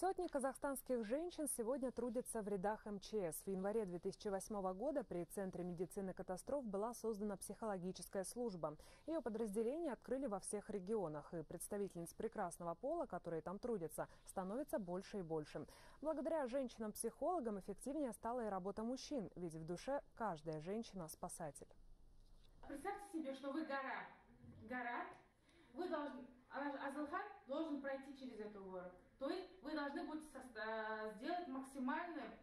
Сотни казахстанских женщин сегодня трудятся в рядах МЧС. В январе 2008 года при Центре медицины катастроф была создана психологическая служба. Ее подразделения открыли во всех регионах, и представительниц прекрасного пола, которые там трудятся, становится больше и больше. Благодаря женщинам-психологам эффективнее стала и работа мужчин, ведь в душе каждая женщина – спасатель. Представьте себе, что вы гора. Гора. Вы должны, Азалхан должен пройти через эту гору. То есть должны будете сделать максимальные,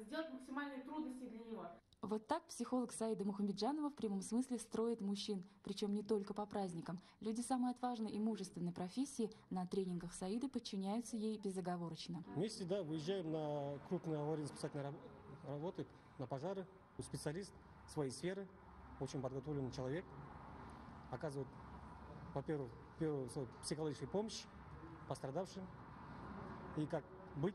сделать максимальные трудности для него. Вот так психолог Саида Мухамеджанова в прямом смысле строит мужчин, причем не только по праздникам. Люди самой отважной и мужественной профессии на тренингах Саиды подчиняются ей безоговорочно. Вместе, да, выезжаем на крупные аварийно-спасательные работы, на пожары. Специалист своей сферы, очень подготовленный человек, оказывает, во-первых, первую свою психологическую помощь, пострадавшим и как быть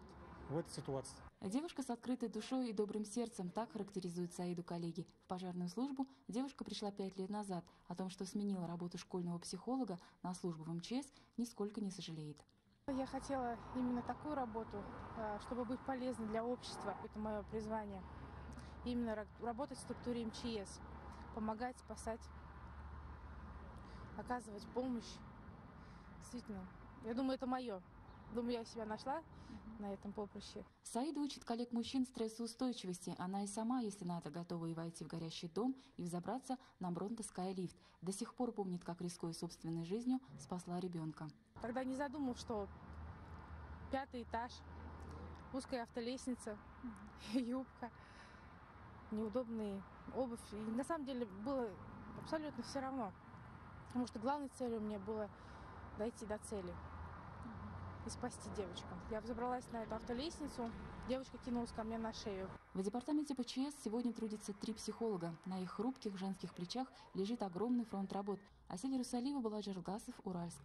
в этой ситуации. Девушка с открытой душой и добрым сердцем, так характеризует Саиду коллеги. В пожарную службу девушка пришла пять лет назад. О том, что сменила работу школьного психолога на службу в МЧС, нисколько не сожалеет. Я хотела именно такую работу, э, чтобы быть полезной для общества. Это мое призвание. Именно работать в структуре МЧС, помогать, спасать, оказывать помощь. Действительно, я думаю, это мое. Думаю, я себя нашла на этом поприще. Саида учит коллег-мужчин стрессоустойчивости. Она и сама, если надо, готова и войти в горящий дом, и взобраться на Бронто Скайлифт. До сих пор помнит, как, рискуя собственной жизнью, спасла ребенка. Тогда не задумав, что пятый этаж, узкая автолестница, юбка, неудобные обувь. И на самом деле было абсолютно все равно. Потому что главной целью мне было дойти до цели и спасти девочку. Я взобралась на эту автолестницу, девочка кинулась ко мне на шею. В департаменте ПЧС сегодня трудится три психолога. На их хрупких женских плечах лежит огромный фронт работ. Асель Русалиева, Баладжар Гасов, Уральск.